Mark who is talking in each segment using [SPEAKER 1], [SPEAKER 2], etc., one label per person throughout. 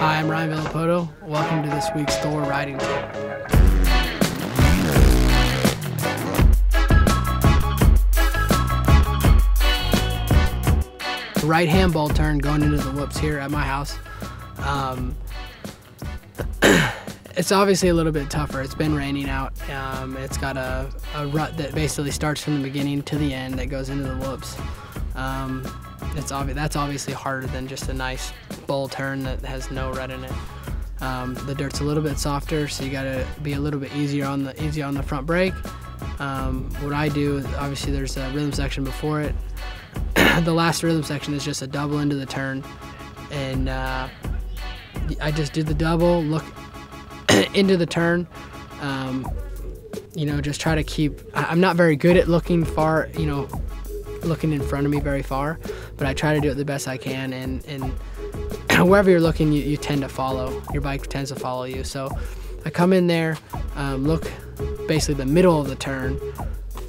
[SPEAKER 1] Hi, I'm Ryan Villopoto. Welcome to this week's Thor riding tip. Right hand bowl turn going into the whoops here at my house. Um, it's obviously a little bit tougher. It's been raining out. Um, it's got a, a rut that basically starts from the beginning to the end that goes into the whoops. Um, it's obvi- that's obviously harder than just a nice bowl turn that has no rut in it. Um, the dirt's a little bit softer, so you gotta be a little bit easier on the easier on the front brake. Um, what I do, obviously, there's a rhythm section before it. the last rhythm section is just a double into the turn, and uh, I just do the double, look into the turn. Um, you know, just try to keep. I'm not very good at looking far. You know, looking in front of me very far, but I try to do it the best I can. And, and wherever you're looking, you, you tend to follow. Your bike tends to follow you. So I come in there, um, look basically the middle of the turn,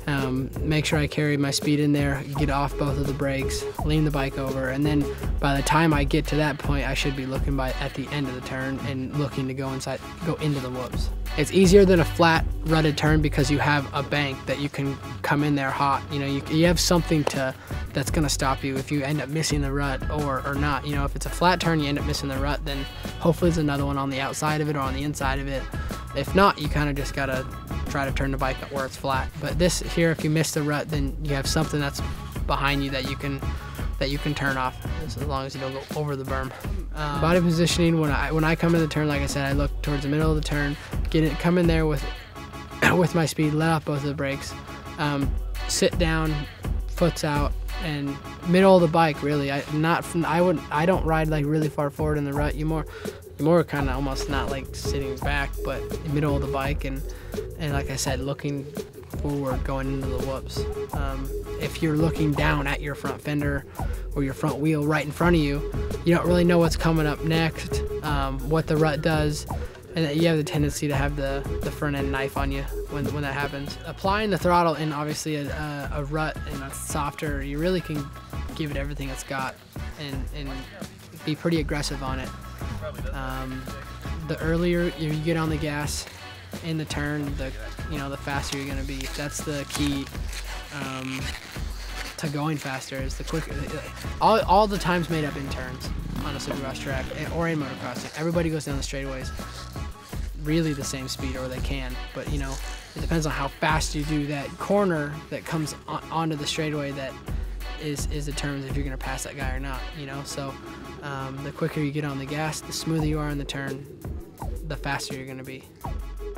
[SPEAKER 1] um, make sure I carry my speed in there, get off both of the brakes, lean the bike over, and then by the time I get to that point, I should be looking by at the end of the turn and looking to go inside, go into the whoops. It's easier than a flat rutted turn because you have a bank that you can come in there hot. You know, you, you have something to that's gonna stop you if you end up missing the rut or or not. You know, if it's a flat turn, you end up missing the rut, then hopefully there's another one on the outside of it or on the inside of it. If not, you kind of just gotta try to turn the bike where it's flat. But this here, if you miss the rut, then you have something that's behind you that you can that you can turn off as long as you don't go over the berm. Um, body positioning when I when I come in the turn, like I said, I look towards the middle of the turn, get it, come in there with with my speed, let off both of the brakes, um, sit down, foot's out, and middle of the bike. Really, I not I would I don't ride like really far forward in the rut. You more you more kind of almost not like sitting back, but middle of the bike and and like I said, looking forward going into the whoops. Um, if you're looking down at your front fender or your front wheel right in front of you, you don't really know what's coming up next, um, what the rut does, and you have the tendency to have the, the front end knife on you when, when that happens. Applying the throttle in obviously a, a, a rut and softer, you really can give it everything it's got and, and be pretty aggressive on it. Um, the earlier you get on the gas in the turn, the you know the faster you're gonna be. That's the key um, to going faster. Is the quicker. All, all the times made up in turns on a supercross track or in motocrossing. Everybody goes down the straightaways really the same speed or they can but you know it depends on how fast you do that corner that comes on, onto the straightaway that is is determines if you're going to pass that guy or not you know so um, the quicker you get on the gas the smoother you are in the turn the faster you're going to be